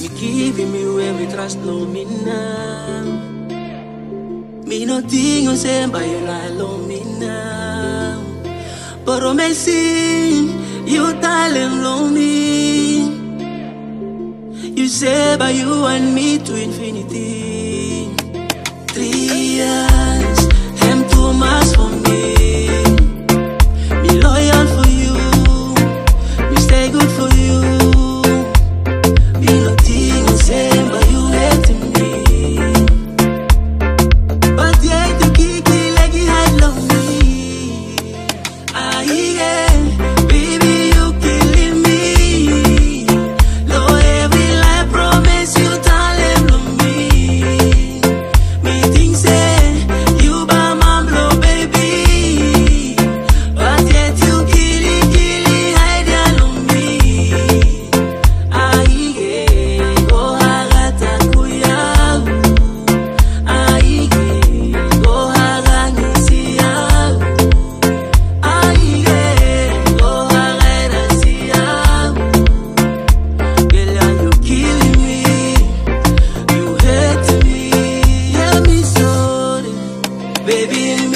You giving me when we trust, no me now. Me nothing you say, by you lie low me now. But me you darling low me. You say, by you and me to infinity. Three years, him too much for me. baby.